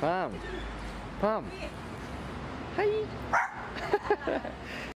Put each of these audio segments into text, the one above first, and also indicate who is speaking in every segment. Speaker 1: Pam. Pam. Hi.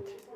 Speaker 2: Prozent.